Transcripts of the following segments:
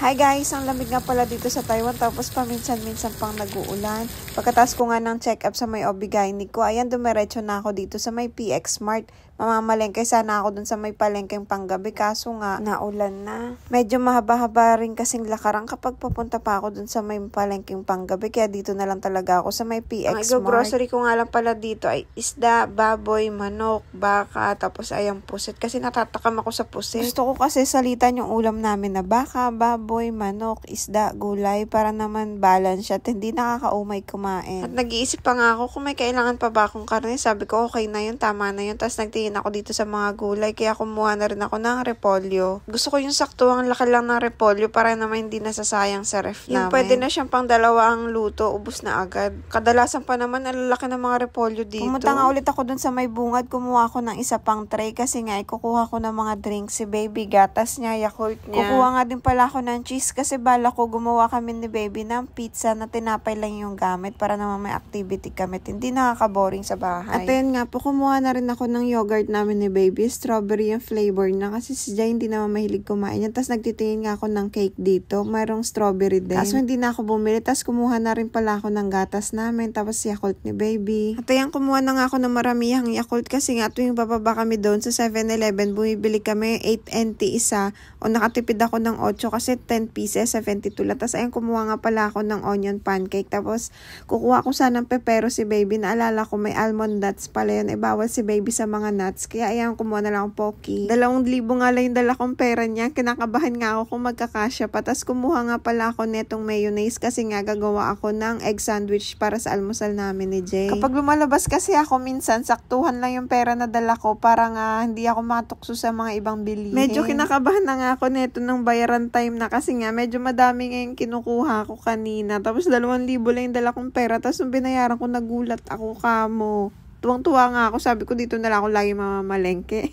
Hi guys, ang lamig nga pala dito sa Taiwan tapos paminsan-minsan pang nag-uulan. Pagkatapos ko nga ng check-up sa may Obigaini ko, ayan dumiretso na ako dito sa may PX Mart. Mamamalengke sana ako dun sa may palengkeng panggabi kaso nga naulan na. Medyo mahaba-haba rin kasing lakaran kapag papunta pa ako dun sa may palengkeng panggabi kaya dito na lang talaga ako sa may PX Mart. Ang grocery ko nga lang pala dito ay isda, baboy, manok, baka, tapos ayang pusit kasi natatakam ako sa pusit. Gusto ko kasi salitan yung ulam namin na baka, baboy, manok, isda, gulay para naman balance siya at hindi nakakaumay kumain. At nag-iisip pa nga ako kung may kailangan pa ba akong karne. Sabi ko okay na yun, tama na yun. Tapos nagtingin ako dito sa mga gulay kaya kumuha na rin ako ng repolyo. Gusto ko yung sakto ang laki lang ng repolyo para naman hindi nasasayang sa ref yung namin. pwede na siyang pang dalawang luto, ubus na agad. Kadalasan pa naman ang lalaki ng mga repolyo dito. Pumunta nga ulit ako dun sa may bungad, kumuha ko ng isa pang tray kasi nga ikukuha ko ng mga drinks si baby, gatas niya, yakult niya. Kukuha nga din pala ako ng cheese kasi bala ko gumawa kami ni baby ng pizza na tinapay lang yung gamit para naman may activity kami. Hindi nakaka-boring sa bahay. At ayun nga po, kumuha na rin ako ng yogurt yogurt namin ni baby, strawberry yung flavor na kasi si Jai hindi naman mahilig kumain yan. Tapos nagtitingin nga ako ng cake dito, mayroong strawberry din. Tapos hindi na ako bumili, tapos kumuha na rin pala ako ng gatas namin, tapos Yakult ni baby. At ayan, kumuha na nga ako ng maramihang Yakult kasi nga tuwing bababa kami doon sa 7-Eleven, bumibili kami 8 NT isa o nakatipid ako ng 8 kasi 10 pieces, 72 lang. Tapos ayan, kumuha nga pala ako ng onion pancake. Tapos kukuha ko sana ng pepero si baby. Naalala ko may almond nuts pala yun. E si baby sa mga nuts nuts. Kaya ayan, kumuha na lang ako poki. Dalawang libo nga lang yung dala kong pera niya. Kinakabahan nga ako kung magkakasya pa. Tapos kumuha nga pala ako netong mayonnaise kasi nga gagawa ako ng egg sandwich para sa almusal namin ni Jay. Kapag lumalabas kasi ako minsan, saktuhan lang yung pera na dala ko para nga hindi ako matukso sa mga ibang bilihin. Medyo kinakabahan na nga ako neto ng bayaran time na kasi kasi nga, medyo madami ngayong kinukuha ko kanina. Tapos, dalawang libo lang yung dala kong pera. Tapos, nung binayaran ko, nagulat ako kamo. Tuwang-tuwa nga ako. Sabi ko, dito na lang ako lagi mamamalengke.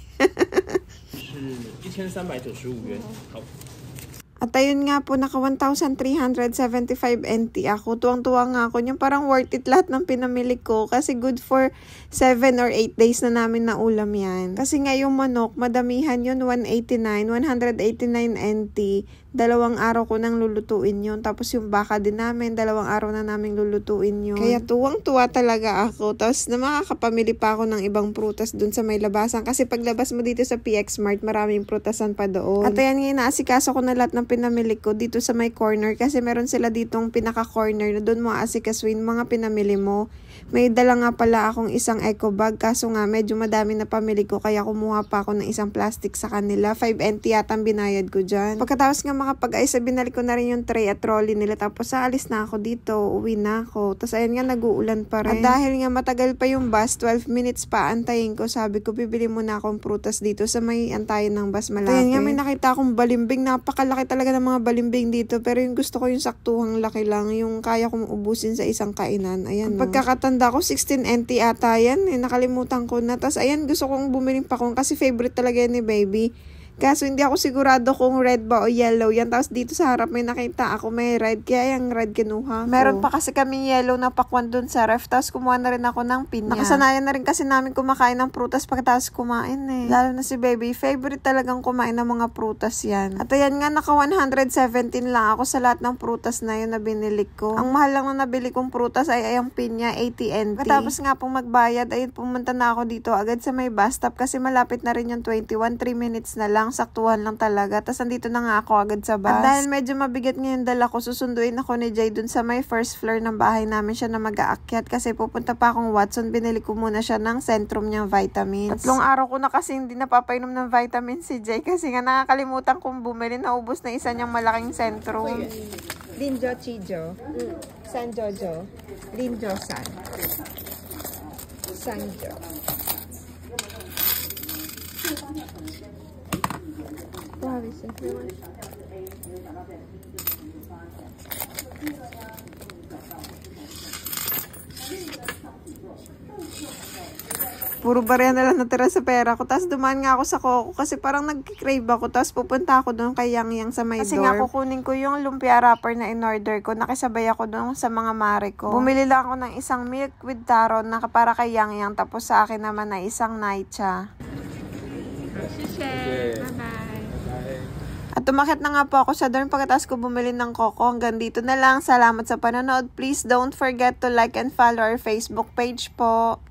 1,395元. At ayun nga po, naka 1,375 NT ako. Tuwang-tuwa nga ako. Yung parang worth it lahat ng pinamili ko. Kasi good for 7 or 8 days na namin na ulam yan. Kasi nga yung manok, madamihan yun, 189, 189 NT. Dalawang araw ko nang lulutuin yun. Tapos yung baka din namin, dalawang araw na namin lulutuin yun. Kaya tuwang-tuwa talaga ako. Tapos na makakapamili pa ako ng ibang prutas dun sa may labasan. Kasi paglabas mo dito sa PX Mart, maraming prutasan pa doon. At ayan nga, naasikaso ko na lahat ng pinamili ko dito sa may corner kasi meron sila ditong pinaka-corner na doon mo aasikasuin mga pinamili mo. May dala nga pala akong isang eco bag kaso nga medyo madami na pamili ko kaya kumuha pa ako ng isang plastic sa kanila. 5 NT yata ang binayad ko dyan. Pagkatapos nga makapag-ayos, binalik ko na rin yung tray at trolley nila tapos aalis na ako dito, uwi na ako. Tapos ayun nga nag-uulan pa rin. At dahil nga matagal pa yung bus, 12 minutes pa antayin ko. Sabi ko bibili muna akong prutas dito sa may antayin ng bus malapit. Ayun nga may nakita akong balimbing. Napakalaki talaga ng mga balimbing dito pero yung gusto ko yung saktuhang laki lang. Yung kaya kong ubusin sa isang kainan. Ayan. No? Pagkakatanda tanda ko, 16 NT ata yan. Eh, nakalimutan ko na. Tapos, ayan, gusto kong bumili pa kung kasi favorite talaga yan ni baby. Kaso hindi ako sigurado kung red ba o yellow yan. Tapos dito sa harap may nakita ako may red. Kaya yung red kinuha ko. Meron pa kasi kami yellow na pakwan dun sa ref. Tapos kumuha na rin ako ng pinya. Nakasanayan na rin kasi namin kumakain ng prutas pagkatapos kumain eh. Lalo na si baby. Favorite talagang kumain ng mga prutas yan. At ayan nga, naka 117 lang ako sa lahat ng prutas na yun na binili ko. Ang mahal lang na nabili kong prutas ay ayang pinya, 80 NT. Tapos nga pong magbayad, ayun pumunta na ako dito agad sa may bus stop kasi malapit na rin yung 21, 3 minutes na lang lang, saktuhan lang talaga. Tapos andito na nga ako agad sa bus. At dahil medyo mabigat ngayon dala ko, susunduin ako ni Jay dun sa may first floor ng bahay namin siya na mag-aakyat kasi pupunta pa akong Watson. Binili ko muna siya ng Centrum niyang vitamins. Tatlong araw ko na kasi hindi napapainom ng vitamins si Jay kasi nga nakakalimutan kong bumili. Naubos na isa niyang malaking Centrum. Linjo Chijo. San Jojo. Linjo San. Sanjo. Puro barya na lang natira sa pera ko. Tapos dumaan nga ako sa Coco kasi parang nag-crave ako. Tapos pupunta ako doon kay Yang Yang sa may kasi door. Kasi nga kukunin ko yung lumpia wrapper na in-order ko. Nakisabay ako doon sa mga mare ko. Bumili lang ako ng isang milk with taro na para kay Yang Yang. Tapos sa akin naman na isang naicha. Bye-bye. Tumakit na nga po ako sa doon pagkatapos ko bumili ng koko. Hanggang dito na lang. Salamat sa panonood. Please don't forget to like and follow our Facebook page po.